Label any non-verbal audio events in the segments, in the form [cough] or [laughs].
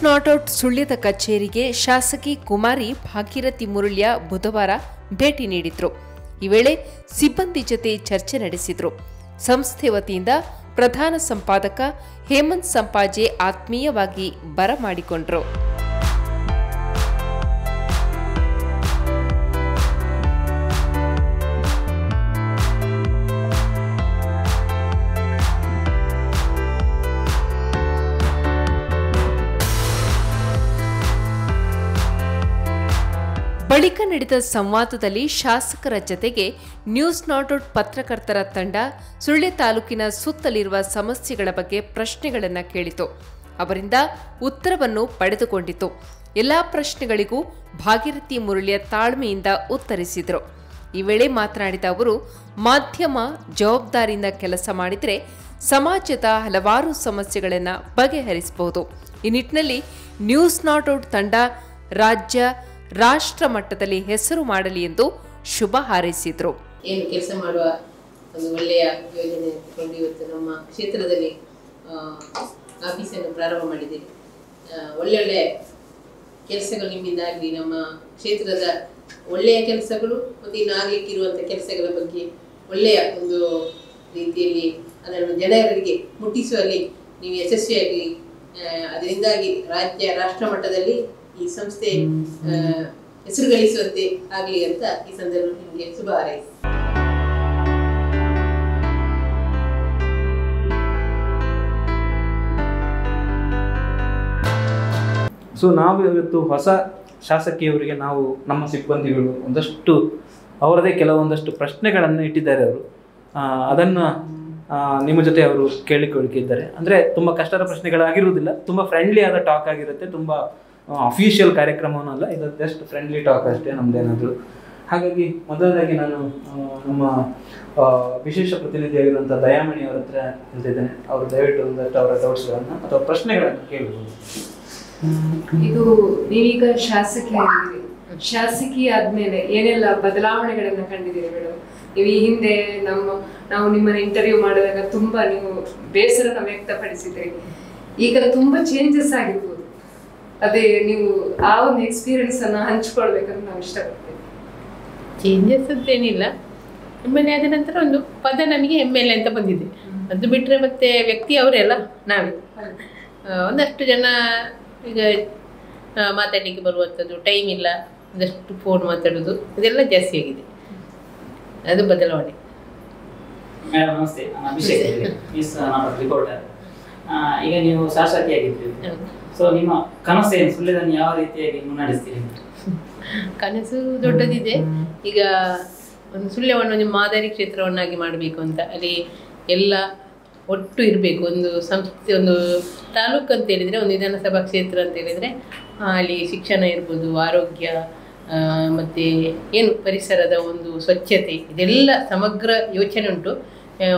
News not out ಸುಳ್ಯದ ಕಚೇರಿಗೆ ಶಾಸಕಿ ಕುಮಾರಿ ಭಾಗೀರಥಿ ಮುರುಳ್ಯ ಬುಧವಾರ ಭೇಟಿ ನೀಡಿದ್ರು. ಈ ವೇಳೆ ಸಿಬ್ಬಂದಿ ಜೊತೆ ಚರ್ಚೆ ನಡೆಸಿದ್ರು. ಸಂಸ್ಥೆ ವತಿಯಿಂದ ಪ್ರಧಾನ ಸಂಪಾದಕ ಹೇಮಂತ್ ಸಂಪಾಜೆ ಆತ್ಮೀಯವಾಗಿ ಬರಮಾಡಿಕೊಂಡ್ರು. ಬಳಿಕ ನಡೆದ ಸಂವಾದದಲ್ಲಿ ಶಾಸಕರ ಜತೆಗೆ ನ್ಯೂಸ್ ನಾಟ್ ಔಟ್ ಪತ್ರಕರ್ತರ ತಂಡ ಸುಳ್ಯ ತಾಲೂಕಿನ ಸುತ್ತಲಿರುವ ಸಮಸ್ಯೆಗಳ ಬಗ್ಗೆ ಪ್ರಶ್ನೆಗಳನ್ನು ಕೇಳಿತು. ಅವರಿಂದ ಉತ್ತರವನ್ನು ಪಡೆದುಕೊಂಡಿತು. ಎಲ್ಲಾ ಪ್ರಶ್ನೆಗಳಿಗೂ ಭಾಗೀರಥಿ ಮುರಳಿಯ ತಾಳ್ಮೆಯಿಂದ ಉತ್ತರಿಸಿದರು. ಈ ವೇಳೆ ಮಾತನಾಡಿದ ಅವರು, ಮಾಧ್ಯಮ ಜವಾಬ್ದಾರಿಯಿಂದ ಕೆಲಸ ಮಾಡಿದರೆ ಸಮಾಜದ ಹಲವಾರು ಸಮಸ್ಯೆಗಳನ್ನು ಬಗೆಹರಿಸಬಹುದು ಈ ನಿಟ್ಟಿನಲ್ಲಿ ನ್ಯೂಸ್ ನಾಟ್ ಔಟ್ ತಂಡ ರಾಜ್ಯ ರಾಷ್ಟ್ರ ಮಟ್ಟದಲ್ಲಿ ಹೆಸರು ಮಾಡಲಿ ಎಂದು ಶುಭ ಹಾರೈಸಿದರು. ಏನು ಕೆಲಸ ಮಾಡುವ ಒಂದು ಒಳ್ಳೆಯ ಯೋಜನೆ ಇಟ್ಟುಕೊಂಡು ಇವತ್ತು ನಮ್ಮ ಕ್ಷೇತ್ರದಲ್ಲಿ ಆಫೀಸನ್ನು ಪ್ರಾರಂಭ ಮಾಡಿದ್ದೀರಿ. ಆ, ಒಳ್ಳೆ ಒಳ್ಳೆ ಕೆಲಸಗಳು ನಿಮ್ಮಿಂದಾಗಲಿ ನಮ್ಮ ಕ್ಷೇತ್ರದ ಒಳ್ಳೆಯ ಕೆಲಸಗಳು ಮತ್ತು ಇನ್ನು ಆಗಲಿಕ್ಕಿರುವಂಥ ಕೆಲಸಗಳ ಬಗ್ಗೆ ಒಳ್ಳೆಯ ಒಂದು ರೀತಿಯಲ್ಲಿ ಅದನ್ನು ಜನರಿಗೆ ಮುಟ್ಟಿಸುವಲ್ಲಿ ನೀವು ಯಶಸ್ವಿಯಾಗಿ ಅದರಿಂದಾಗಿ ರಾಜ್ಯ ರಾಷ್ಟ್ರ ಮಟ್ಟದಲ್ಲಿ ಈ ಸಂಸ್ಥೆ ಹೆಸರು ಗಳಿಸುವಂತೆ ಆಗಲಿ ಅಂತ ಈ ಸಂದರ್ಭದಲ್ಲಿ ನಿಮಗೆ ಶುಭ ಹಾರೈಸಿ. ಸೊ ನಾವು ಇವತ್ತು ಹೊಸ ಶಾಸಕಿಯವರಿಗೆ ನಾವು ನಮ್ಮ ಸಿಬ್ಬಂದಿಗಳು ಒಂದಷ್ಟು, ಅವರದೇ ಕೆಲವೊಂದಷ್ಟು ಪ್ರಶ್ನೆಗಳನ್ನು ಇಟ್ಟಿದ್ದಾರೆ ಅವರು. ಅದನ್ನು ನಿಮ್ಮ ಜೊತೆ ಅವರು ಕೇಳಿಕೊಳ್ಳಿಕ್ಕಿದ್ದಾರೆ ಅಂದರೆ, ತುಂಬ ಕಷ್ಟದ ಪ್ರಶ್ನೆಗಳಾಗಿರುವುದಿಲ್ಲ, ತುಂಬ ಫ್ರೆಂಡ್ಲಿ ಆದ ಟಾಕ್ ಆಗಿರುತ್ತೆ, ತುಂಬ ಅಫಿಷಿಯಲ್ ಕಾರ್ಯಕ್ರಮವೂ ಅಲ್ಲ, ಇದು ಜಸ್ಟ್ ಫ್ರೆಂಡ್ಲಿ ಟಾಕ್ ಅಷ್ಟೇ ನಮ್ಮದೇನಾದರೂ ಹಾಗಾಗಿ ಮೊದಲದಾಗಿ ನಾನು ನಮ್ಮ ವಿಶೇಷ ಪ್ರತಿನಿಧಿಯಾಗಿರುವಂಥ ದಯಾಮಣಿ ಅವರ ಹತ್ರ ಹೇಳ್ತಿದ್ದೇನೆ ಅವರು ದಯವಿಟ್ಟು ಒಂದಷ್ಟು ಅವರ ಡೌಟ್ಸ್ಗಳನ್ನು ಅಥವಾ ಪ್ರಶ್ನೆಗಳನ್ನು ಕೇಳಬಹುದು ಇದು ನೀವೀಗ ಶಾಸಕಿ ಶಾಸಕಿ ಆದ್ಮೇಲೆ ಏನೆಲ್ಲ ಬದಲಾವಣೆಗಳನ್ನ ಕಂಡಿದ್ದೀರಿ ಮೇಡಮ್ ನೀವು ಈ ಹಿಂದೆ ನಮ್ಮ, ನಾವು ನಿಮ್ಮನ್ನ ಇಂಟರ್ವ್ಯೂ ಮಾಡಿದಾಗ ತುಂಬಾ ನೀವು ಬೇಸರನ ವ್ಯಕ್ತಪಡಿಸಿದ್ರಿ. ಈಗ ತುಂಬಾ ಚೇಂಜಸ್ ಆಗಿರ್ಬೋದು ಅದೇ ನೀವು ಆ ಒಂದು ಎಕ್ಸ್ಪೀರಿಯನ್ಸ್ ಅನ್ನ ಹಂಚ್ಕೊಳ್ಬೇಕಂತ ನಾವು ಇಷ್ಟಪಡ್ತೀವಿ. ಚೇಂಜಸ್ ಅಂತೇನಿಲ್ಲ. ಎಂ ಎಲ್ ಎ ಆದ ನಂತರ ಒಂದು ಪದ ನಮಗೆ ಎಂ ಎಲ್ ಎ ಅಂತ ಬಂದಿದೆ. ಅದು ಬಿಟ್ಟರೆ ಮತ್ತೆ ವ್ಯಕ್ತಿ ಅವರೆಲ್ಲ ನಾವೇ. ಒಂದಷ್ಟು ಜನ ಈಗ ಮಾತಾಡಲಿಕ್ಕೆ ಬರುವಂಥದ್ದು ಟೈಮ್ ಇಲ್ಲ. ಒಂದಷ್ಟು ಫೋನ್ ಮಾತಾಡೋದು. ಇದೆಲ್ಲ ಜಾಸ್ತಿ ಆಗಿದೆ. ಅದು ಬದಲಾವಣೆ. ಮೇಡಮ್ ನಮಸ್ತೆ. ನಾನು ಅಭಿಷೇಕ್. ಮಿಸ್ ನಾಟ್ ರಿಪೋರ್ಟರ್ ಈಗ ನೀವು ಹೌದು. ಸೊ ನಿಮ್ಮ ಕನಸೇನು? ಸುಳ್ಳ್ಯದನ್ನು ಯಾವ ರೀತಿಯಾಗಿ ಮುನ್ನಡೆಸ್ತೀರಿ? ಕನಸು ದೊಡ್ಡದಿದೆ. ಈಗ ಒಂದು ಸುಳ್ಯವನ್ನು ಒಂದು ಮಾದರಿ ಕ್ಷೇತ್ರವನ್ನಾಗಿ ಮಾಡಬೇಕು ಅಂತ. ಅಲ್ಲಿ ಎಲ್ಲ ಒಟ್ಟು ಇರಬೇಕು. ಒಂದು ಸಂಸ್ಥೆ ಒಂದು ತಾಲೂಕು ಅಂತ ಹೇಳಿದರೆ, ಒಂದು ವಿಧಾನಸಭಾ ಕ್ಷೇತ್ರ ಅಂತ ಹೇಳಿದರೆ ಅಲ್ಲಿ ಶಿಕ್ಷಣ ಇರ್ಬೋದು, ಆರೋಗ್ಯ ಮತ್ತೆ ಏನು ಪರಿಸರದ ಒಂದು ಸ್ವಚ್ಛತೆ, ಇದೆಲ್ಲ ಸಮಗ್ರ ಯೋಚನೆ ಉಂಟು.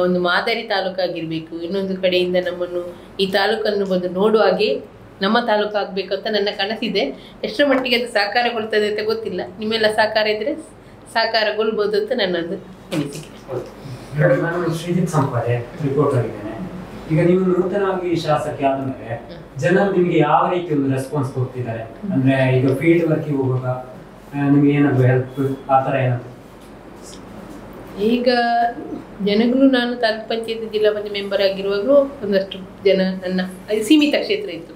ಒಂದು ಮಾದರಿ ತಾಲೂಕಾಗಿರಬೇಕು. ಇನ್ನೊಂದು ಕಡೆಯಿಂದ ನಮ್ಮನ್ನು ಈ ತಾಲೂಕನ್ನು ಬಂದು ನೋಡುವ ಹಾಗೆ ನಮ್ಮ ತಾಲೂಕು ಆಗಬೇಕು ಅಂತ ನನ್ನ ಕನಸಿದೆ. ಎಷ್ಟರ ಮಟ್ಟಿಗೆ ಅದು ಸಾಕಾರಗೊಳ್ತದೆ ಅಂತ ಗೊತ್ತಿಲ್ಲ. ನಿಮ್ಮೆಲ್ಲ ಸಹಕಾರ ಇದ್ರೆ ಸಹಕಾರಗೊಳ್ಬೋದು ಅಂತ ನನ್ನದು ಆಗಿದ್ದೇನೆ. ಈಗ ನೀವು ನೂತನವಾಗಿ ಶಾಸಕಿ ಆದ್ಮೇಲೆ ಜನರು ನಿಮಗೆ ಯಾವ ರೀತಿ ಒಂದು ರೆಸ್ಪಾನ್ಸ್ ಕೊಡ್ತಿದ್ದಾರೆ? ಅಂದ್ರೆ ಈಗ ಫೀಲ್ಡ್ ವರ್ಕಿಗೆ ಹೋಗುವಾಗ ನಿಮ್ಗೆ ಏನಾದ್ರು ಹೆಲ್ಪ್ ಆ ತರ ಏನಾದ್ರು? ಈಗ ಜನಗಳು ನಾನು ತಾಲೂಕ್ ಪಂಚಾಯತ್ ಜಿಲ್ಲಾ ಪಂಚಾಯತ್ ಮೆಂಬರ್ ಆಗಿರುವಾಗಲೂ ಒಂದಷ್ಟು ಜನ ನನ್ನ ಸೀಮಿತ ಕ್ಷೇತ್ರ ಇತ್ತು.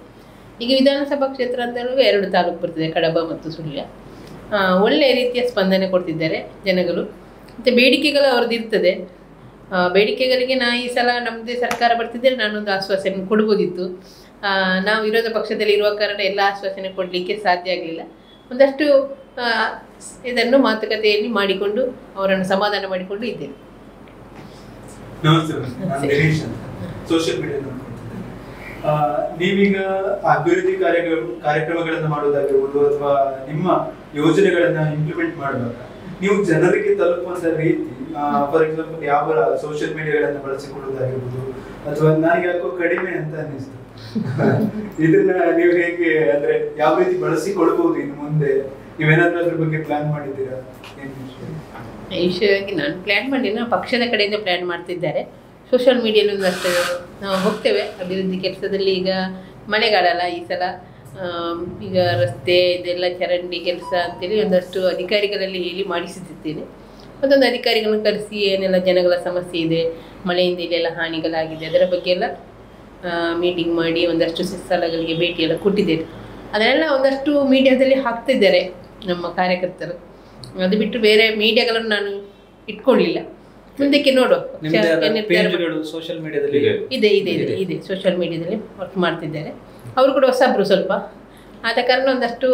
ಈಗ ವಿಧಾನಸಭಾ ಕ್ಷೇತ್ರ ಅಂತಲೂ ಎರಡು ತಾಲೂಕು ಬರ್ತದೆ ಕಡಬ ಮತ್ತು ಸುಳ್ಯ. ಒಳ್ಳೆಯ ರೀತಿಯ ಸ್ಪಂದನೆ ಕೊಡ್ತಿದ್ದಾರೆ ಜನಗಳು. ಮತ್ತು ಬೇಡಿಕೆಗಳು ಅವ್ರದ್ದು ಇರ್ತದೆ. ಬೇಡಿಕೆಗಳಿಗೆ ನಾ ಈ ಸಲ ನಮ್ಮದೇ ಸರ್ಕಾರ ಬರ್ತಿದ್ದರೆ ನಾನೊಂದು ಆಶ್ವಾಸನೆ ಕೊಡ್ಬೋದಿತ್ತು. ನಾವು ವಿರೋಧ ಪಕ್ಷದಲ್ಲಿ ಇರುವ ಕಾರಣ ಎಲ್ಲ ಆಶ್ವಾಸನೆ ಕೊಡಲಿಕ್ಕೆ ಸಾಧ್ಯ ಆಗಲಿಲ್ಲ. ಒಂದಷ್ಟು ಇದನ್ನು ಮಾತುಕತೆಯಲ್ಲಿ ಮಾಡಿಕೊಂಡು ಅವರನ್ನು ಸಮಾಧಾನ ಮಾಡಿಕೊಂಡು ಇದ್ದೇನೆ. ನೀವೀಗ ಅಭಿವೃದ್ಧಿ ಕಾರ್ಯಕ್ರಮ ಕಾರ್ಯಕ್ರಮಗಳನ್ನು ಮಾಡೋದಾಗಿರ್ಬೋದು ಅಥವಾ ನಿಮ್ಮ ಯೋಜನೆಗಳನ್ನ ಇಂಪ್ಲಿಮೆಂಟ್ ಮಾಡುವಾಗ ನೀವು ಜನರಿಗೆ ತಲುಪುವಂತ ರೀತಿ ಫಾರ್ ಎಕ್ಸಾಂಪಲ್ ಯಾವ ಸೋಷಿಯಲ್ ಮೀಡಿಯಾಗಳನ್ನ ಬಳಸಿಕೊಳ್ಳುವುದಾಗಿರ್ಬೋದು ಅಥವಾ ನನಗೆ ಯಾಕೋ ಕಡಿಮೆ ಅಂತ ಅನ್ನಿಸ್ತು. [laughs] ಇದನ್ನ ನೀವು ಹೇಗೆ ಅಂದ್ರೆ ಯಾವ ರೀತಿ ಬಳಸಿಕೊಳ್ಬಹುದು ಇನ್ನು ಮುಂದೆ? ನೀವೇನಾದ್ರೂ ಅದ್ರ ಬಗ್ಗೆ ಪ್ಲಾನ್ ಮಾಡಿದ್ದೀರಾ? ವಿಷಯವಾಗಿ ನಾನು ಪ್ಲಾನ್ ಮಾಡಿಲ್ಲ, ಪಕ್ಷದ ಕಡೆಯಿಂದ ಪ್ಲ್ಯಾನ್ ಮಾಡ್ತಿದ್ದಾರೆ. ಸೋಷಿಯಲ್ ಮೀಡಿಯಲ್ಲೂ ಅಷ್ಟೇ ನಾವು ಹೋಗ್ತೇವೆ. ಅಭಿವೃದ್ಧಿ ಕೆಲಸದಲ್ಲಿ ಈಗ ಮಳೆಗಾಲ ಅಲ್ಲ ಈ ಸಲ. ಈಗ ರಸ್ತೆ, ಇದೆಲ್ಲ ಚರಂಡಿ ಕೆಲಸ ಅಂತೇಳಿ ಒಂದಷ್ಟು ಅಧಿಕಾರಿಗಳಲ್ಲಿ ಹೇಳಿ ಮಾಡಿಸುತ್ತಿದ್ದೇನೆ ಮತ್ತೊಂದು ಅಧಿಕಾರಿಗಳನ್ನು ಕರೆಸಿ ಏನೆಲ್ಲ ಜನಗಳ ಸಮಸ್ಯೆ ಇದೆ, ಮಳೆಯಿಂದ ಇಲ್ಲೆಲ್ಲ ಹಾನಿಗಳಾಗಿದೆ, ಅದರ ಬಗ್ಗೆ ಎಲ್ಲ ಮೀಟಿಂಗ್ ಮಾಡಿ ಒಂದಷ್ಟು ಸ್ಥಳಗಳಿಗೆ ಭೇಟಿ ಎಲ್ಲ ಕೊಟ್ಟಿದ್ದೇನೆ. ಅದನ್ನೆಲ್ಲ ಒಂದಷ್ಟು ಮೀಡಿಯಾದಲ್ಲಿ ಹಾಕ್ತಿದ್ದಾರೆ ನಮ್ಮ ಕಾರ್ಯಕರ್ತರು. ಅದು ಬಿಟ್ಟು ಬೇರೆ ಮೀಡಿಯಾಗಳನ್ನು ನಾನು ಇಟ್ಕೊಳ್ಳಿಲ್ಲ. ಮುಂದಕ್ಕೆ ನೋಡುವ ಸೋಷಿಯಲ್ ಮೀಡಿಯಾದಲ್ಲಿ ಇದೆ. ಇದೆ ಇದೆ ಇದೆ ಸೋಷಿಯಲ್ ಮೀಡಿಯಾದಲ್ಲಿ ವರ್ಕ್ ಮಾಡ್ತಿದ್ದಾರೆ. ಅವರು ಕೂಡ ಹೊಸಬ್ರು ಸ್ವಲ್ಪ. ಆದ ಕಾರಣ ಒಂದಷ್ಟು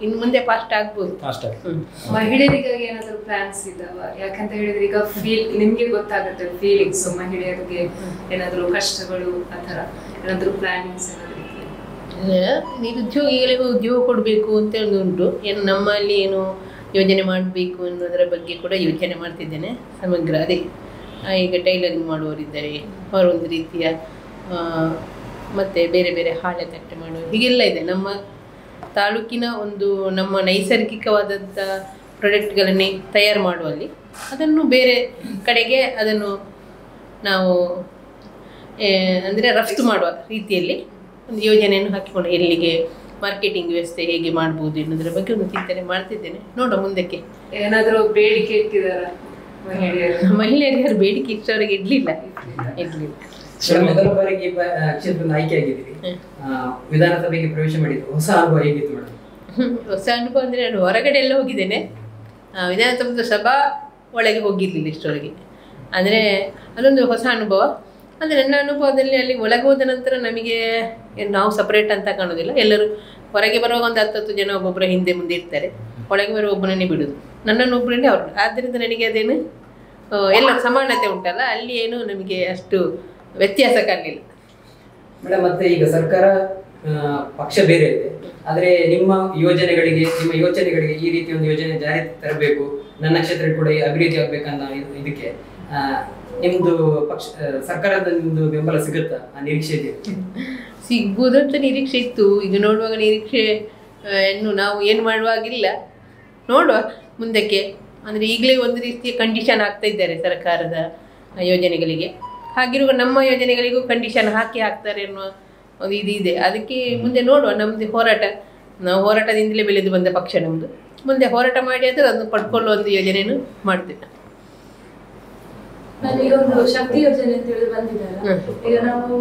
ಇನ್ನು ಮುಂದೆ ಫಾಸ್ಟ್ ಆಗ್ಬೋದು. ಮಹಿಳೆಯರಿಗಾಗಿ ಏನಾದರೂ ಪ್ಲಾನ್ಸ್ ಇದಾವ? ಯಾಕಂತ ಹೇಳಿದ್ರೆ ಈಗ ಫೀಲ್ ನಿಮ್ಗೆ ಗೊತ್ತಾಗುತ್ತೆ ಫೀಲಿಂಗ್ಸ್ ಮಹಿಳೆಯರಿಗೆ ಏನಾದರೂ ಕಷ್ಟಗಳು ಆತರ ಏನಾದರೂ ಪ್ಲಾನಿಂಗ್ಸ್ ನಿರುದ್ಯೋಗಿಗಳಿಗೂ? ಆ, ಉದ್ಯೋಗ ಕೊಡಬೇಕು ಅಂತ ಒಂದು ಉಂಟು. ಏನು ನಮ್ಮಲ್ಲಿ ಏನು ಯೋಜನೆ ಮಾಡಬೇಕು ಅನ್ನೋದರ ಬಗ್ಗೆ ಕೂಡ ಯೋಚನೆ ಮಾಡ್ತಿದ್ದೇನೆ. ಸಮಗ್ರ ಅದೇ ಈಗ ಟೈಲರಿಂಗ್ ಮಾಡುವವರಿದ್ದಾರೆ. ಅವರು ಒಂದು ರೀತಿಯ ಮತ್ತೆ ಬೇರೆ ಬೇರೆ ಹಾಳೆ ತಟ್ಟೆ ಮಾಡುವ ಹೀಗೆಲ್ಲ ಇದೆ. ನಮ್ಮ ತಾಲೂಕಿನ ಒಂದು ನಮ್ಮ ನೈಸರ್ಗಿಕವಾದಂಥ ಪ್ರಾಡಕ್ಟ್ಗಳನ್ನೇ ತಯಾರು ಮಾಡುವಲ್ಲಿ ಅದನ್ನು ಬೇರೆ ಕಡೆಗೆ ಅದನ್ನು ನಾವು ಅಂದರೆ ರಫ್ತು ಮಾಡುವ ರೀತಿಯಲ್ಲಿ ಒಂದು ಯೋಜನೆಯನ್ನು ಹಾಕಿಕೊಂಡು ಎಲ್ಲಿಗೆ ಮಾರ್ಕೆಟಿಂಗ್ ವ್ಯವಸ್ಥೆ ಹೇಗೆ ಮಾಡ್ಬೋದು ಅನ್ನೋದ್ರ ಬಗ್ಗೆ ಒಂದು ಚಿಂತನೆ ಮಾಡ್ತಿದ್ದೇನೆ. ನೋಡುವ ಮುಂದಕ್ಕೆ. ಏನಾದರೂ ಬೇಡಿಕೆ ಇಟ್ಟಿದಾರ ಮಹಿಳೆಯರು? [laughs] ಮಹಿಳೆಯರಿಗೆ ಯಾರು ಬೇಡಿಕೆ ಇಷ್ಟವರೆಗೆ ಇಡ್ಲಿಲ್ಲ. ಇಡ್ಲಿಲ್ಲ. ಮೊದಲ ಬಾರಿಗೆ ಆಯ್ಕೆ ಆಗಿದ್ದೀರಿ. ವಿಧಾನಸಭೆಗೆ ಪ್ರವೇಶ ಮಾಡಿದ್ರು ಹೊಸ ಅನುಭವ ಹೇಗಿತ್ತು ಮೇಡಮ್? ಹೊಸ ಅನುಭವ ಅಂದರೆ ನಾನು ಹೊರಗಡೆ ಎಲ್ಲ ಹೋಗಿದ್ದೇನೆ. ವಿಧಾನಸಭೆ ಸಭಾ ಒಳಗೆ ಹೋಗಿರ್ಲಿಲ್ಲ ಇಷ್ಟವರೆಗೆ ಅಂದರೆ ಅದೊಂದು ಹೊಸ ಅನುಭವ. ಅಂದರೆ ನನ್ನ ಅನುಭವದಲ್ಲಿ ಅಲ್ಲಿ ಒಳಗೆ ಹೋದ ನಂತರ ನಮಗೆ ನಾವು ಸಪ್ರೇಟ್ ಅಂತ ಕಾಣೋದಿಲ್ಲ. ಎಲ್ಲರೂ ಹೊರಗೆ ಬರುವಾಗ ಒಂದು ಹತ್ತು ಹತ್ತು ಜನ ಒಬ್ಬೊಬ್ಬರ ಹಿಂದೆ ಮುಂದೆ ಇರ್ತಾರೆ. ಒಳಗೆ ಬರುವ ಒಬ್ಬನನ್ನೇ ಬಿಡುದು. ನನ್ನನ್ನು ಒಬ್ಬರನ್ನೇ ಅವರು ಆದ್ದರಿಂದ ನನಗೆ ಅದೇನು ಎಲ್ಲ ಸಮಾನತೆ ಉಂಟಲ್ಲ. ಅಲ್ಲಿ ಏನು ನಮಗೆ ಅಷ್ಟು ವ್ಯತ್ಯಾಸ ಕಾಣಲಿಲ್ಲ. ಮೇಡಮ್ ಮತ್ತೆ ಈಗ ಸರ್ಕಾರ ಪಕ್ಷ ಬೇರೆ ಇದೆ. ಆದರೆ ನಿಮ್ಮ ಯೋಜನೆಗಳಿಗೆ, ನಿಮ್ಮ ಯೋಚನೆಗಳಿಗೆ ಈ ರೀತಿ ಒಂದು ಯೋಜನೆ ಜಾರಿ ತರಬೇಕು. ನನ್ನ ಕ್ಷೇತ್ರ ಕೂಡ ಅಭಿವೃದ್ಧಿ ಆಗ್ಬೇಕನ್ನೋ ಇದು- ಇದಕ್ಕೆ. ನಿಮ್ದು ಪಕ್ಷ ಸರ್ಕಾರದ ನಿಮ್ದು ಬೆಂಬಲ ಸಿಗುತ್ತಾ ಆ ನಿರೀಕ್ಷೆ ಇದೆ ಸಿಗ್ಬೋದಂತ ನಿರೀಕ್ಷೆ ಇತ್ತು. ಇದು ನೋಡುವಾಗ ನಿರೀಕ್ಷೆ ಇನ್ನು ನಾವು ಏನು ಮಾಡುವಾಗಿಲ್ಲ. ನೋಡುವ ಮುಂದಕ್ಕೆ. ಅಂದರೆ ಈಗಲೇ ಒಂದು ರೀತಿಯ ಕಂಡೀಷನ್ ಆಗ್ತಾ ಇದ್ದಾರೆ ಸರ್ಕಾರದ ಯೋಜನೆಗಳಿಗೆ. ಹಾಗಿರುವ ನಮ್ಮ ಯೋಜನೆಗಳಿಗೂ ಕಂಡೀಷನ್ ಹಾಕಿ ಹಾಕ್ತಾರೆ ಅನ್ನುವ ಒಂದು ಇದು ಇದೆ. ಅದಕ್ಕೆ ಮುಂದೆ ನೋಡುವ ನಮ್ಮದು ಹೋರಾಟ. ನಾವು ಹೋರಾಟದಿಂದಲೇ ಬೆಳೆದು ಬಂದ ಪಕ್ಷ ನಮ್ಮದು ಮುಂದೆ ಹೋರಾಟ ಮಾಡಿ ಆದರೆ ಅದನ್ನು ಪಡ್ಕೊಳ್ಳುವ ಒಂದು ಯೋಜನೆಯನ್ನು ಮಾಡ್ತೇವೆ. ನಾನು ಈಗ ಒಂದು ಶಕ್ತಿ ಯೋಜನೆ ಅಂತ ಹೇಳಿ ಬಂದಿದ್ದಾರೆ ಈಗ ನಾವು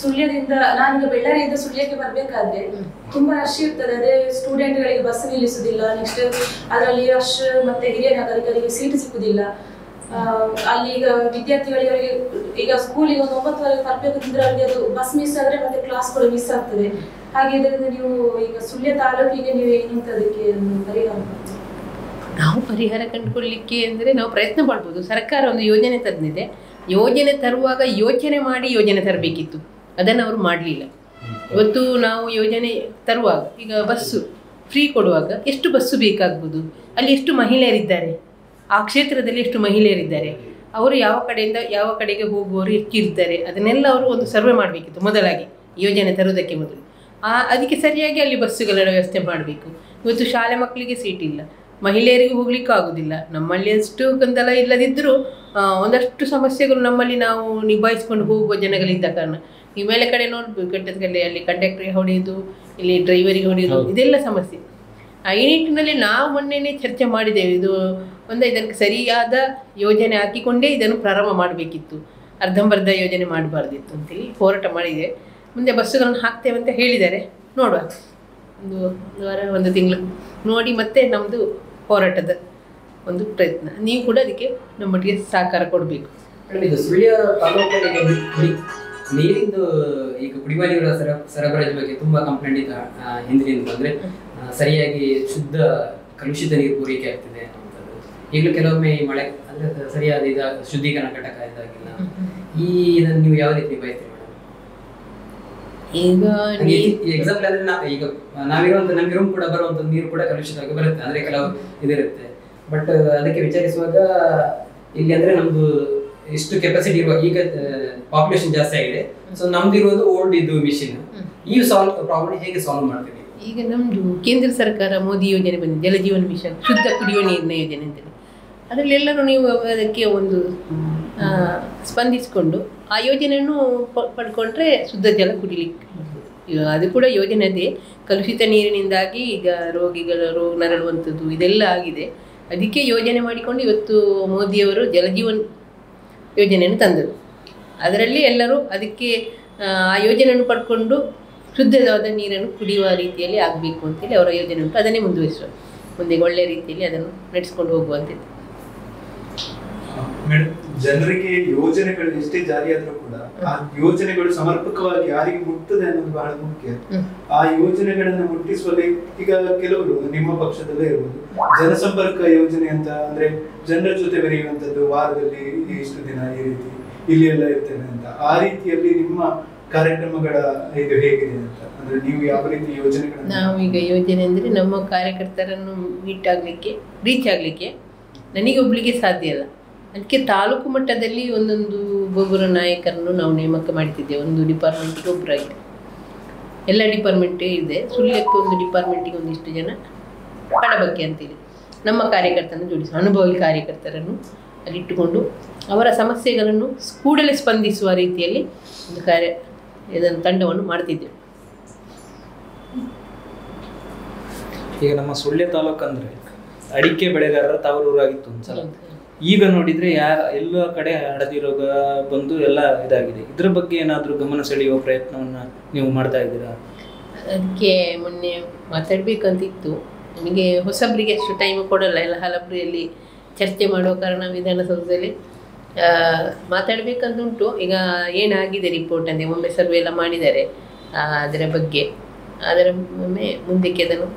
ಸುಳ್ಯದಿಂದ ನಾನೀಗ ಬೆಳ್ಳಾರಿಯಿಂದ ಸುಳ್ಯಕ್ಕೆ ಬರ್ಬೇಕಾದ್ರೆ ತುಂಬಾ ರಶ್ ಇರ್ತದೆ. ಅದೇ ಸ್ಟೂಡೆಂಟ್ ಗಳಿಗೆ ಬಸ್ ನಿಲ್ಲಿಸುದಿಲ್ಲ ನೆಕ್ಸ್ಟ್ ಅದರಲ್ಲಿ ರಶ್ ಮತ್ತೆ ಹಿರಿಯ ನಾಗರಿಕರಿಗೆ ಸೀಟ್ ಸಿಕ್ಕುದಿಲ್ಲ ಅಲ್ಲಿ ಈಗ ವಿದ್ಯಾರ್ಥಿಗಳಿಗೆ ಅವರಿಗೆ ಈಗ ಸ್ಕೂಲಿಗೆ ಒಂದು ಒಂಬತ್ತುವರೆಗೆ ಬರ್ಬೇಕಂದ್ರೆ ಅಲ್ಲಿ ಅದು ಬಸ್ ಮಿಸ್ ಆದ್ರೆ ಮತ್ತೆ ಕ್ಲಾಸ್ ಕ್ಲಾಸ್ಗಳು ಮಿಸ್ ಆಗ್ತದೆ. ಹಾಗೆ ಇದರಿಂದ ನೀವು ಈಗ ಸುಳ್ಯ ತಾಲೂಕಿಗೆ ನೀವು ಏನಂತ ಅದಕ್ಕೆ ಪರಿಹಾರ? ನಾವು ಪರಿಹಾರ ಕಂಡುಕೊಳ್ಳಲಿಕ್ಕೆ ಅಂದರೆ ನಾವು ಪ್ರಯತ್ನ ಮಾಡ್ಬೋದು. ಸರ್ಕಾರ ಒಂದು ಯೋಜನೆ ತಂದಿದೆ. ಯೋಜನೆ ತರುವಾಗ ಯೋಚನೆ ಮಾಡಿ ಯೋಜನೆ ತರಬೇಕಿತ್ತು. ಅದನ್ನು ಅವರು ಮಾಡಲಿಲ್ಲ. ಇವತ್ತು ನಾವು ಯೋಜನೆ ತರುವಾಗ, ಈಗ ಬಸ್ಸು ಫ್ರೀ ಕೊಡುವಾಗ ಎಷ್ಟು ಬಸ್ಸು ಬೇಕಾಗ್ಬೋದು? ಅಲ್ಲಿ ಎಷ್ಟು ಮಹಿಳೆಯರಿದ್ದಾರೆ? ಆ ಕ್ಷೇತ್ರದಲ್ಲಿ ಎಷ್ಟು ಮಹಿಳೆಯರಿದ್ದಾರೆ? ಅವರು ಯಾವ ಕಡೆಯಿಂದ ಯಾವ ಕಡೆಗೆ ಹೋಗುವವರು ಹೆಚ್ಚಿರ್ತಾರೆ ಅದನ್ನೆಲ್ಲ ಅವರು ಒಂದು ಸರ್ವೆ ಮಾಡಬೇಕಿತ್ತು ಮೊದಲಾಗಿ. ಯೋಜನೆ ತರುವುದಕ್ಕೆ ಮೊದಲು. ಅದಕ್ಕೆ ಸರಿಯಾಗಿ ಅಲ್ಲಿ ಬಸ್ಸುಗಳ ವ್ಯವಸ್ಥೆ ಮಾಡಬೇಕು. ಇವತ್ತು ಶಾಲೆ ಮಕ್ಕಳಿಗೆ ಸೀಟ್ ಇಲ್ಲ. ಮಹಿಳೆಯರಿಗೆ ಹೋಗ್ಲಿಕ್ಕೂ ಆಗುದಿಲ್ಲ ನಮ್ಮಲ್ಲಿ ಅಷ್ಟು ಗೊಂದಲ ಇಲ್ಲದಿದ್ದರೂ ಒಂದಷ್ಟು ಸಮಸ್ಯೆಗಳು ನಮ್ಮಲ್ಲಿ ನಾವು ನಿಭಾಯಿಸ್ಕೊಂಡು ಹೋಗುವ ಜನಗಳಿದ್ದ ಕಾರಣ. ಈ ಮೇಲೆ ಕಡೆ ನೋಡ್ಬೇಕು ಕೆಟ್ಟದಲ್ಲಿ ಅಲ್ಲಿ ಕಂಡಕ್ಟರ್ಗೆ ಹೊಡೆಯುದು ಇಲ್ಲಿ ಡ್ರೈವರಿಗೆ ಹೊಡೆಯುದು ಇದೆಲ್ಲ ಸಮಸ್ಯೆ. ಆ, ಈ ನಿಟ್ಟಿನಲ್ಲಿ ನಾವು ಮೊನ್ನೆನೆ ಚರ್ಚೆ ಮಾಡಿದ್ದೇವೆ. ಇದು ಒಂದು ಇದಕ್ಕೆ ಸರಿಯಾದ ಯೋಜನೆ ಹಾಕಿಕೊಂಡೇ ಇದನ್ನು ಪ್ರಾರಂಭ ಮಾಡಬೇಕಿತ್ತು. ಅರ್ಧಂಬರ್ಧ ಯೋಜನೆ ಮಾಡಬಾರ್ದಿತ್ತು ಅಂತೇಳಿ ಹೋರಾಟ ಮಾಡಿದೆ. ಮುಂದೆ ಬಸ್ಸುಗಳನ್ನು ಹಾಕ್ತೇವೆ ಅಂತ ಹೇಳಿದ್ದಾರೆ. ನೋಡುವ. ಒಂದು ವಾರ ಒಂದು ತಿಂಗಳು. ನೋಡಿ ಮತ್ತೆ ನಮ್ಮದು ಹೋರಾಟದ ಒಂದು ಪ್ರಯತ್ನ. ನೀವು ಕೂಡ ಅದಕ್ಕೆ ನಮ್ಮೊಟ್ಟಿಗೆ ಸಹಕಾರ ಕೊಡಬೇಕು. ಮೇಡಮ್ ಇದು ಸುಳ್ಯ ತಾಲೂಕಿಗೆ ನೀರಿಂದು ಈಗ ಕುಡಿಯುವ ನೀರಿನ ಸರ ಸರಬರಾಜು ಬಗ್ಗೆ ತುಂಬಾ ಕಂಪ್ಲೇಂಟ್ ಇದೆ ಹಿಂದಿನಿಂದ ಅಂದ್ರೆ ಸರಿಯಾಗಿ ಶುದ್ಧ ಕಲುಷಿತ ನೀರು ಪೂರೈಕೆ ಆಗ್ತಿದೆ ಅನ್ನುವಂಥದ್ದು ಈಗಲೂ ಕೆಲವೊಮ್ಮೆ ಈ ಮಳೆ ಅಂದರೆ ಸರಿಯಾದ ಇದ ಶುದ್ಧೀಕರಣ ಘಟಕ ಇದಾಗಿಲ್ಲ. ಈ ಇದನ್ನು ನೀವು ಯಾವ ರೀತಿ ನಿಭಾಯಿಸ್ತೀರಿ? ಮೇಡಮ್ ಈಗ ಎಕ್ಸಾಂಪಲ್ ಅಂದ್ರೆ ನಾವು ಈಗ ನಾವಿರುವಂತ ನಮ್ಗೆ ರೂಮ್ ಕೂಡ ಬರುವಂತ ನೀರು ಕೂಡ ಕಲುಷಿತವಾಗಿ ಬರುತ್ತೆ. ಅಂದ್ರೆ ಕೆಲವು ಇದಿರುತ್ತೆ. ಬಟ್ ಅದಕ್ಕೆ ವಿಚಾರಿಸುವಾಗ ಇಲ್ಲಿ ಅಂದ್ರೆ ನಮ್ದು ಎಷ್ಟು ಕೆಪಾಸಿಟಿ ಇರುವ ಈಗ ಪಾಪ್ಯುಲೇಷನ್ ಜಾಸ್ತಿ ಆಗಿದೆ. ಸೊ ನಮ್ದು ಇರೋದು ಓಲ್ಡ್ ಇದು ಮಿಷಿನ್ ಈ ಸಾಲ್ವ್ ಪ್ರಾಬ್ಲಮ್ ಹೇಗೆ ಸಾಲ್ವ್ ಮಾಡ್ತೀವಿ? ಈಗ ನಮ್ದು ಕೇಂದ್ರ ಸರ್ಕಾರ ಮೋದಿ ಯೋಜನೆ ಬಂದಿದೆ. ಜಲಜೀವನ ಮಿಷನ್ ಶುದ್ಧ ಕುಡಿಯುವ ನೀರಿನ ಯೋಜನೆ ಅಂತೇಳಿ. ಅದರಲ್ಲಿ ಎಲ್ಲರೂ ನೀವು ಅದಕ್ಕೆ ಒಂದು ಸ್ಪಂದಿಸಿಕೊಂಡು ಆ ಯೋಜನೆಯನ್ನು ಪಡ್ಕೊಂಡ್ರೆ ಶುದ್ಧ ಜಲ ಕುಡಿಲಿಕ್ಕೆ ಅದು ಕೂಡ ಯೋಜನೆ ಅದೇ ಕಲುಷಿತ ನೀರಿನಿಂದಾಗಿ ಈಗ ರೋಗಿಗಳ ರೋಗ ನರಳುವಂಥದ್ದು ಇದೆಲ್ಲ ಆಗಿದೆ. ಅದಕ್ಕೆ ಯೋಜನೆ ಮಾಡಿಕೊಂಡು ಇವತ್ತು ಮೋದಿಯವರು ಜಲಜೀವನ್ ಯೋಜನೆಯನ್ನು ತಂದರು. ಅದರಲ್ಲಿ ಎಲ್ಲರೂ ಅದಕ್ಕೆ ಆ, ಯೋಜನೆಯನ್ನು ಪಡ್ಕೊಂಡು ಶುದ್ಧವಾದ ನೀರನ್ನು ಕುಡಿಯುವ ರೀತಿಯಲ್ಲಿ ಆಗಬೇಕು ಅಂತೇಳಿ ಅವರ ಯೋಜನೆ ಉಂಟು. ಅದನ್ನೇ ಮುಂದುವರಿಸುವ. ಮುಂದೆ ಒಳ್ಳೆಯ ರೀತಿಯಲ್ಲಿ ಅದನ್ನು ನಡೆಸ್ಕೊಂಡು ಹೋಗುವಂಥದ್ದು ಜನರಿಗೆ ಯೋಜನೆಗಳು ಎಷ್ಟೇ ಜಾರಿಯಾದ್ರೂ ಕೂಡ ಆ ಯೋಜನೆಗಳು ಸಮರ್ಪಕವಾಗಿ ಯಾರಿಗೆ ಮುಟ್ಟದೆ ಅನ್ನೋದು ಬಹಳ ಮುಖ್ಯ. ಆ ಯೋಜನೆಗಳನ್ನ ಮುಟ್ಟಿಸುವಲ್ಲಿ ಈಗ ಕೆಲವರು ನಿಮ್ಮ ಪಕ್ಷದಲ್ಲೇ ಇರ್ಬೋದು. ಜನಸಂಪರ್ಕ ಯೋಜನೆ ಅಂತ ಅಂದ್ರೆ ಜನರ ಜೊತೆ ಬೆರೆಯುವಂತದ್ದು ವಾರದಲ್ಲಿ ಇಷ್ಟು ದಿನ ಈ ರೀತಿ ಇಲ್ಲಿ ಎಲ್ಲ ಇರ್ತೇನೆ ಅಂತ. ಆ ರೀತಿಯಲ್ಲಿ ನಿಮ್ಮ ಕಾರ್ಯಕ್ರಮಗಳ ಇದು ಹೇಗಿದೆ ಅಂತ. ಅಂದ್ರೆ ನೀವು ಯಾವ ರೀತಿ ಯೋಜನೆಗಳನ್ನ ನಾವು ಈಗ ಯೋಜನೆ ಅಂದ್ರೆ ನಮ್ಮ ಕಾರ್ಯಕರ್ತರನ್ನು ಮೀಟ್ ಆಗ್ಲಿಕ್ಕೆ ರೀಚ್ ಆಗ್ಲಿಕ್ಕೆ ನನಗೆ ಒಬ್ಬಳಿಗೆ ಸಾಧ್ಯ ಇಲ್ಲ ಅದಕ್ಕೆ ತಾಲೂಕು ಮಟ್ಟದಲ್ಲಿ ಒಂದೊಂದು ಒಬ್ಬೊಬ್ಬರ ನಾಯಕರನ್ನು ನಾವು ನೇಮಕ ಮಾಡ್ತಿದ್ದೇವೆ. ಒಂದು ಡಿಪಾರ್ಟ್ಮೆಂಟಿಗೆ ಒಬ್ಬರಾಗಿ ಎಲ್ಲ ಡಿಪಾರ್ಟ್ಮೆಂಟೇ ಇದೆ. ಸುಳ್ಯಕ್ಕೆ ಒಂದು ಡಿಪಾರ್ಟ್ಮೆಂಟಿಗೆ ಒಂದಿಷ್ಟು ಜನ ಪಡಬಕ್ಕೆ ಅಂತೇಳಿ ನಮ್ಮ ಕಾರ್ಯಕರ್ತರನ್ನು ಜೋಡಿಸುವ ಅನುಭವಿ ಕಾರ್ಯಕರ್ತರನ್ನು ಅಲ್ಲಿಟ್ಟುಕೊಂಡು ಅವರ ಸಮಸ್ಯೆಗಳನ್ನು ಕೂಡಲೇ ಸ್ಪಂದಿಸುವ ರೀತಿಯಲ್ಲಿ ಒಂದು ಕಾರ್ಯ ಇದನ್ನು ತಂಡವನ್ನು ಮಾಡ್ತಿದ್ದೇವೆ. ಈಗ ನಮ್ಮ ಸುಳ್ಯ ತಾಲೂಕು ಅಂದರೆ ಅಡಿಕೆ ಬೆಳೆಗಾರರ ತವರೂರಾಗಿತ್ತು ಒಂದ್ಸಲ. ಈಗ ನೋಡಿದ್ರೆ ಯಾ ಎಲ್ಲ ಕಡೆ ಹಳದಿ ರೋಗ ಬಂದು ಎಲ್ಲ ಇದಾಗಿದೆ. ಇದ್ರ ಬಗ್ಗೆ ಏನಾದರೂ ಗಮನ ಸೆಳೆಯುವ ಪ್ರಯತ್ನವನ್ನ ನೀವು ಮಾಡ್ತಾ ಇದ್ದೀರಾ? ಅದಕ್ಕೆ ಮೊನ್ನೆ ಮಾತಾಡಬೇಕಂತಿತ್ತು. ನಮಗೆ ಹೊಸಬ್ರಿಗೆ ಅಷ್ಟು ಟೈಮ್ ಕೊಡಲ್ಲ. ಎಲ್ಲ ಹಲಬ್ರಿಯಲ್ಲಿ ಚರ್ಚೆ ಮಾಡುವ ಕಾರಣ ವಿಧಾನಸೌಧದಲ್ಲಿ. ಮಾತಾಡಬೇಕಂತುಂಟು. ಮಾತಾಡ್ಬೇಕಂತ ಈಗ ಏನಾಗಿದೆ ರಿಪೋರ್ಟ್ ಅಂದರೆ ಒಮ್ಮೆ ಸರ್ವೆ ಎಲ್ಲ ಮಾಡಿದ್ದಾರೆ. ಅದರ ಬಗ್ಗೆ. ಅದರ ಒಮ್ಮೆ ಮುಂದಕ್ಕೆ ಅದನ್ನು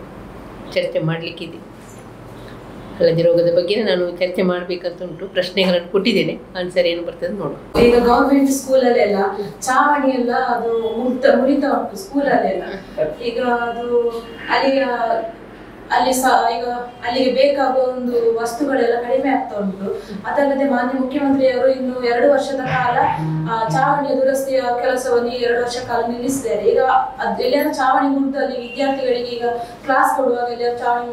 ಚರ್ಚೆ ಮಾಡಲಿಕ್ಕಿದೆ. ಹಳದಿ ರೋಗದ ಬಗ್ಗೆ ನಾನು ಚರ್ಚೆ ಮಾಡ್ಬೇಕಂತ ಉಂಟು ಪ್ರಶ್ನೆಗಳನ್ನು ಕೊಟ್ಟಿದ್ದೇನೆ. ಆನ್ಸರ್ ಏನು ಬರ್ತದೆ ನೋಡುವ. ಈಗ ಗವರ್ಮೆಂಟ್ ಸ್ಕೂಲ್ ಅಲ್ಲೆಲ್ಲ ಚಾವಣಿ ಎಲ್ಲ ಅದು ಮುರಿತ ಮುರಿತಾ ಉಂಟು ಸ್ಕೂಲ್ ಅಲ್ಲೆಲ್ಲ ಈಗ ಅದು ಅಲ್ಲಿಯ ಅಲ್ಲಿ ಸಹ ಈಗ ಅಲ್ಲಿಗೆ ಬೇಕಾಗುವ ಒಂದು ವಸ್ತುಗಳೆಲ್ಲ ಕಡಿಮೆ ಆಗ್ತಾ ಉಂಟು. ಅದಲ್ಲದೆ ಮಾನ್ಯ ಮುಖ್ಯಮಂತ್ರಿಯವರು ಇನ್ನು ಎರಡು ವರ್ಷದ ಕಾಲ ಚಾವಣಿ ದುರಸ್ತಿಯ ಕೆಲಸವನ್ನು ಎರಡು ವರ್ಷ ಕಾಲ ನಿಲ್ಲಿಸಿದ್ದಾರೆ. ಈಗ ಅದ್, ಎಲ್ಲಿಯಾದ್ರೂ ಚಾವಣಿ ಅಲ್ಲಿ ವಿದ್ಯಾರ್ಥಿಗಳಿಗೆ ಈಗ ಕ್ಲಾಸ್ ಕೊಡುವಾಗ ಎಲ್ಲಿಯಾದ್ರೂ ಚಾವಣಿ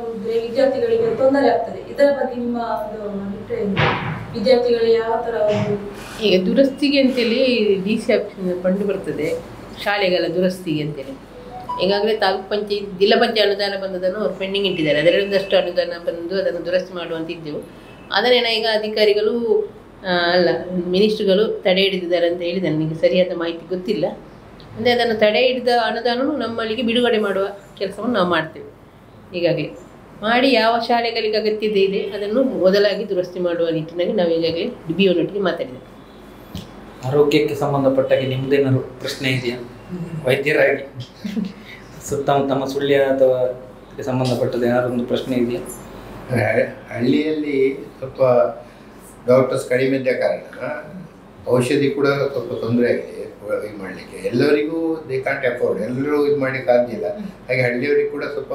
ವಿದ್ಯಾರ್ಥಿಗಳಿಗೆ ತೊಂದರೆ ಆಗ್ತದೆ. ಇದರ ಬಗ್ಗೆ ನಿಮ್ಮ ಒಂದು ಅಭಿಪ್ರಾಯ ವಿದ್ಯಾರ್ಥಿಗಳು ಯಾವ ತರ ಒಂದು ಈಗ ದುರಸ್ತಿಗೆ ಅಂತೇಳಿ ಡಿ ಸಿ ಆಫೀಸ್ ಕಂಡು ಬರ್ತದೆ. ಶಾಲೆಗಳ ದುರಸ್ತಿಗೆ ಅಂತೇಳಿ. ಈಗಾಗಲೇ ತಾಲೂಕು ಪಂಚಾಯತ್, ಜಿಲ್ಲಾ ಪಂಚಾಯತ್ ಅನುದಾನ ಬಂದದನ್ನು ಅವರು ಪೆಂಡಿಂಗ್ ಇಟ್ಟಿದ್ದಾರೆ. ಅದರಲ್ಲಿಂದಷ್ಟು ಅನುದಾನ ಬಂದು ಅದನ್ನು ದುರಸ್ತಿ ಮಾಡುವಂತಿದ್ದೆವು ಅದನ್ನೇನ ಈಗ ಅಧಿಕಾರಿಗಳು ಅಲ್ಲ, ಮಿನಿಸ್ಟ್ರುಗಳು ತಡೆ ಹಿಡಿದಿದ್ದಾರೆ ಅಂತ ಹೇಳಿ ನನಗೆ ಸರಿಯಾದ ಮಾಹಿತಿ ಗೊತ್ತಿಲ್ಲ. ಅಂದರೆ ಅದನ್ನು ತಡೆ ಹಿಡಿದ ಅನುದಾನವೂ ನಮ್ಮಲ್ಲಿಗೆ ಬಿಡುಗಡೆ ಮಾಡುವ ಕೆಲಸವನ್ನು ನಾವು ಮಾಡ್ತೇವೆ. ಈಗಾಗಲೇ ಮಾಡಿ ಯಾವ ಶಾಲೆಗಳಿಗೆ ಅಗತ್ಯತೆ ಇದೆ ಅದನ್ನು ಮೊದಲಾಗಿ ದುರಸ್ತಿ ಮಾಡುವ ನಿಟ್ಟಿನಲ್ಲಿ ನಾವು ಈಗಾಗಲೇ ಡಿ ಬಿ ಒನೊಟ್ಟಿಗೆ ಮಾತಾಡಿದ್ದೇವೆ. ಆರೋಗ್ಯಕ್ಕೆ ಸಂಬಂಧಪಟ್ಟಾಗೆ ನಿಮ್ದೇನಾದ್ರು ಪ್ರಶ್ನೆ ಇದೆಯಾ? ವೈದ್ಯರಾಗಿ. ಸುತ್ತ ತಮ್ಮ ಸುಳ್ಯ ಅಥವಾ ಸಂಬಂಧಪಟ್ಟದ್ದು ಏನಾದ್ರು ಒಂದು ಪ್ರಶ್ನೆ ಇದೆಯಾ? ಹಳ್ಳಿಯಲ್ಲಿ ಸ್ವಲ್ಪ ಡಾಕ್ಟರ್ಸ್ ಕಡಿಮೆ ಇದ್ದ ಕಾರಣ ಔಷಧಿ ಕೂಡ ಸ್ವಲ್ಪ ತೊಂದರೆ ಆಗಿದೆ ಇದು ಮಾಡಲಿಕ್ಕೆ ಎಲ್ಲರಿಗೂ ದೇ ಕಾಂಟ್ ಅಫೋರ್ಡ್ ಎಲ್ಲರೂ ಇದು ಮಾಡಲಿಕ್ಕೆ ಆಗಲಿಲ್ಲ ಹಾಗೆ ಹಳ್ಳಿಯವರಿಗೆ ಕೂಡ ಸ್ವಲ್ಪ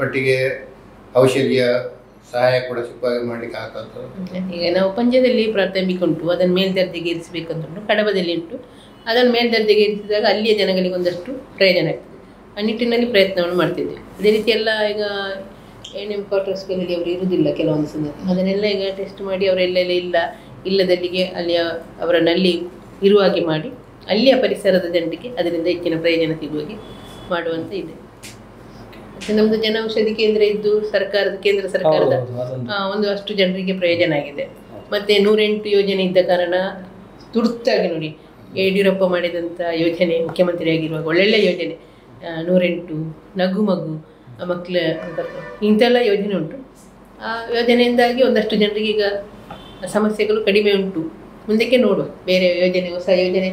ಮಟ್ಟಿಗೆ ಔಷಧಿಯ ಸಹಾಯ ಕೂಡ ಸ್ವಲ್ಪ ಮಾಡಲಿಕ್ಕೆ ಆಗ್ತದೆ ಈಗ ನಾವು ಪಂಜದಲ್ಲಿ ಪ್ರಾಥಮಿಕ ಉಂಟು ಅದನ್ನು ಮೇಲ್ದರ್ಜೆಗೆ ಇರಿಸಬೇಕಂತ ಉಂಟು ಕಡಬದಲ್ಲಿ ಉಂಟು. ಅದನ್ನು ಮೇಲ್ದರ್ಜೆಗೆ ಇರಿಸಿದಾಗ ಅಲ್ಲಿಯ ಜನಗಳಿಗೆ ಒಂದಷ್ಟು ಪ್ರಯೋಜನ ಆಗ್ತದೆ. ಆ ನಿಟ್ಟಿನಲ್ಲಿ ಪ್ರಯತ್ನವನ್ನು ಮಾಡ್ತಿದ್ದೆ. ಅದೇ ರೀತಿ ಎಲ್ಲ ಈಗ ಎನ್ ಎಂ ಕ್ವಾರ್ಟರ್ಸ್ಗಳಲ್ಲಿ ಅವರು ಇರುವುದಿಲ್ಲ ಕೆಲವೊಂದು ಸಂದರ್ಭ ಅದನ್ನೆಲ್ಲ ಈಗ ಟೆಸ್ಟ್ ಮಾಡಿ ಅವರೆಲ್ಲೆಲ್ಲ ಇಲ್ಲ ಇಲ್ಲದಲ್ಲಿಗೆ ಅಲ್ಲಿಯ ಅವರನ್ನಲ್ಲಿ ಇರುವ ಹಾಗೆ ಮಾಡಿ ಅಲ್ಲಿಯ ಪರಿಸರದ ಜನರಿಗೆ ಅದರಿಂದ ಹೆಚ್ಚಿನ ಪ್ರಯೋಜನ ಸಿಗುವಾಗೆ ಮಾಡುವಂತ ಇದೆ. ಮತ್ತೆ ನಮ್ಮದು ಜನೌಷಧಿ ಕೇಂದ್ರ ಇದ್ದು ಸರ್ಕಾರದ ಕೇಂದ್ರ ಸರ್ಕಾರದ ಒಂದು ಅಷ್ಟು ಜನರಿಗೆ ಪ್ರಯೋಜನ ಆಗಿದೆ. ಮತ್ತೆ ನೂರೆಂಟು ಯೋಜನೆ ಇದ್ದ ಕಾರಣ ತುರ್ತಾಗಿ ನೋಡಿ ಯಡಿಯೂರಪ್ಪ ಮಾಡಿದಂಥ ಯೋಜನೆ ಮುಖ್ಯಮಂತ್ರಿ ಆಗಿರುವಾಗ ಒಳ್ಳೊಳ್ಳೆ ಯೋಜನೆ ನೂರೆಂಟು ನಗು ಮಗು ಮಕ್ಕಳ ಇಂಥೆಲ್ಲ ಯೋಜನೆ ಉಂಟು. ಆ ಯೋಜನೆಯಿಂದಾಗಿ ಒಂದಷ್ಟು ಜನರಿಗೆ ಈಗ ಸಮಸ್ಯೆಗಳು ಕಡಿಮೆ ಉಂಟು. ಮುಂದಕ್ಕೆ ನೋಡುವ ಬೇರೆ ಯೋಜನೆ ಹೊಸ ಯೋಜನೆ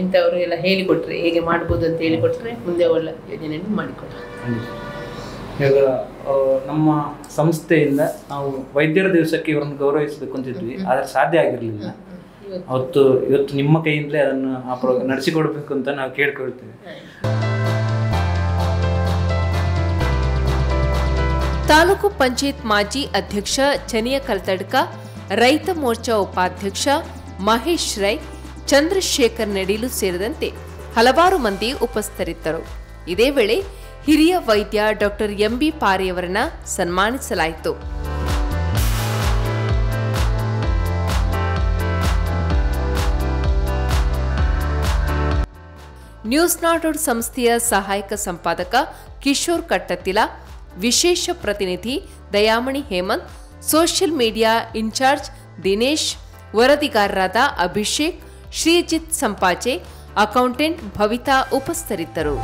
ಇಂಥವರು ಎಲ್ಲ ಹೇಳಿಕೊಟ್ರೆ ಹೇಗೆ ಮಾಡ್ಬೋದು ಅಂತ ಹೇಳಿಕೊಟ್ರೆ ಮುಂದೆ ಒಳ್ಳೆ ಯೋಜನೆಯನ್ನು ಮಾಡಿಕೊಡ್ತಾರೆ ಈಗ ನಮ್ಮ ಸಂಸ್ಥೆಯಿಂದ ನಾವು ವೈದ್ಯರ ದಿವಸಕ್ಕೆ ಇವರನ್ನು ಗೌರವಿಸಬೇಕು ಅಂತಿದ್ವಿ. ಆದರೆ ಸಾಧ್ಯ ಆಗಿರಲಿಲ್ಲ. ಅವತ್ತು ಇವತ್ತು ನಿಮ್ಮ ಕೈಯಿಂದಲೇ ಅದನ್ನು ಆ ಪ್ರೋಗ್ರಾಮ್ ನಡೆಸಿಕೊಡ್ಬೇಕು ಅಂತ ನಾವು ಕೇಳ್ಕೊಳ್ತೇವೆ. ತಾಲೂಕು ಪಂಚಾಯತ್ ಮಾಜಿ ಅಧ್ಯಕ್ಷ ಚನಿಯ ಕಲ್ತಡ್ಕ ರೈತ ಮೋರ್ಚಾ ಉಪಾಧ್ಯಕ್ಷ ಮಹೇಶ್ ರೈ ಚಂದ್ರಶೇಖರ್ ನಡೀಲು ಸೇರಿದಂತೆ ಹಲವಾರು ಮಂದಿ ಉಪಸ್ಥಿತರಿದ್ದರು. ಇದೇ ವೇಳೆ ಹಿರಿಯ ವೈದ್ಯ ಡಾಕ್ಟರ್ ಎಂಬಿ ಪಾರಿಯವರನ್ನ ಸನ್ಮಾನಿಸಲಾಯಿತು. ನ್ಯೂಸ್ ಔಟ್ ಸಂಸ್ಥೆಯ ಸಹಾಯಕ ಸಂಪಾದಕ ಕಿಶೋರ್ ಕಟ್ಟತಿಲ, ವಿಶೇಷ ಪ್ರತಿನಿಧಿ Dayamani Hemant, social media incharge Dinesh, ವರದಿಗಾರರಾದ Abhishek, Srijith Sampaje accountant Bhavita ಉಪಸ್ಥಿತರಿದ್ದರು.